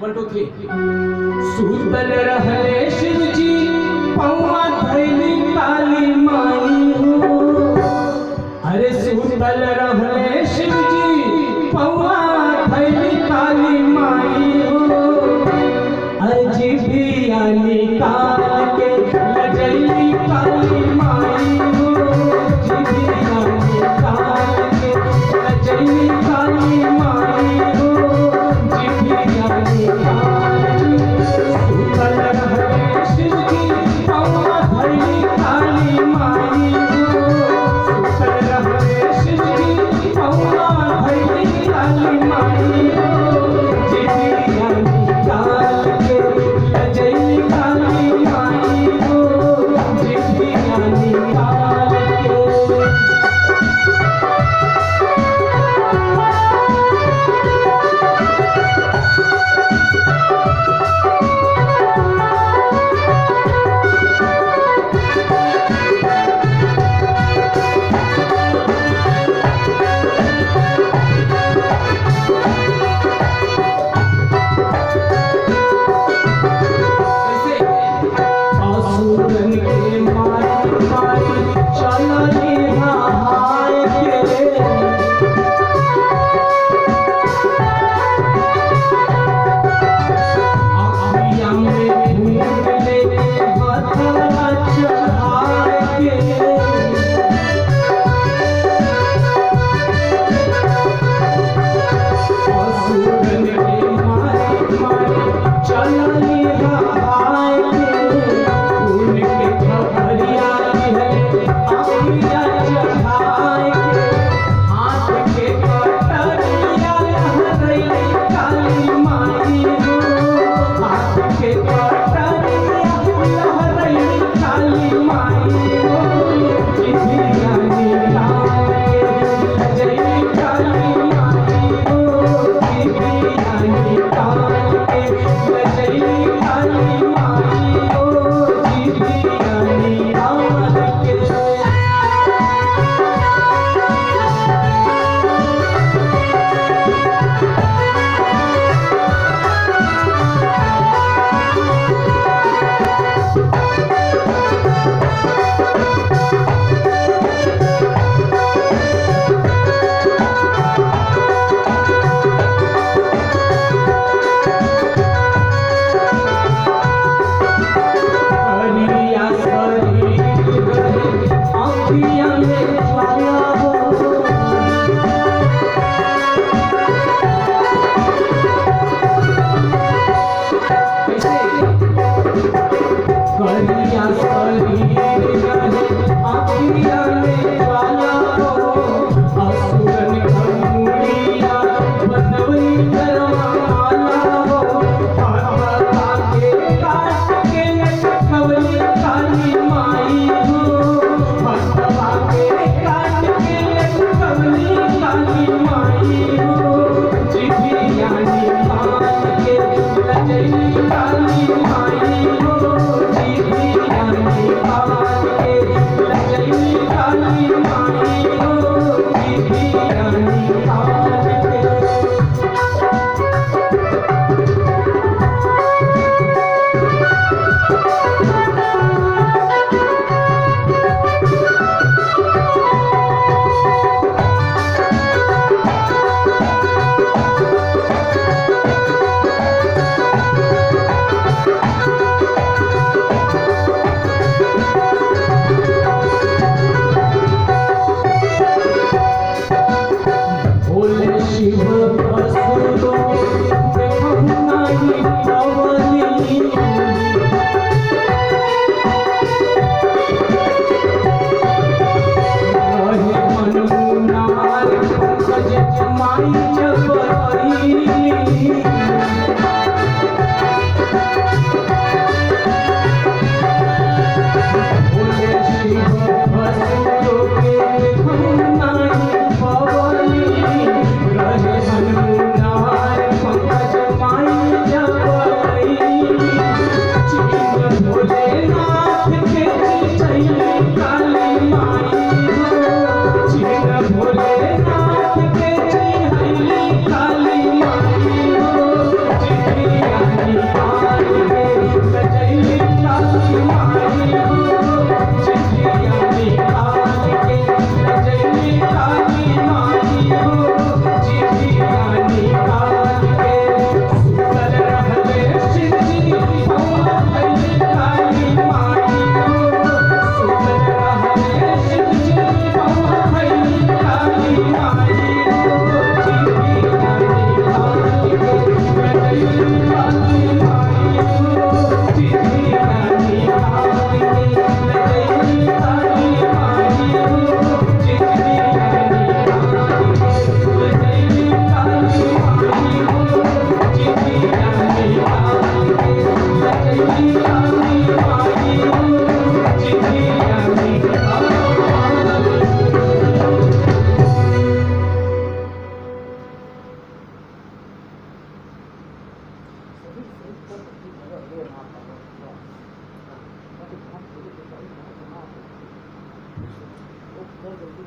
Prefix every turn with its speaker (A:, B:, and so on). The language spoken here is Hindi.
A: वन टू थ्री सुतल रहले शिव जी पौवा धैली काली माई हो। अरे सुतल रहले शिव जी पौवा धैली काली माई हो। अजी भी का Bye. करो जल्दी